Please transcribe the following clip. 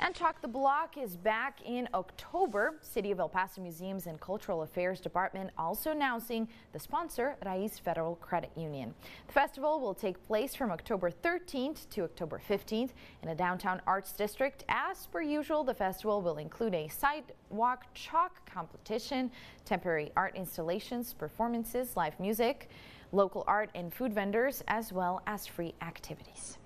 And Chalk the Block is back in October. City of El Paso Museums and Cultural Affairs Department also announcing the sponsor, Raiz Federal Credit Union. The festival will take place from October 13th to October 15th in a downtown arts district. As per usual, the festival will include a sidewalk chalk competition, temporary art installations, performances, live music, local art and food vendors, as well as free activities.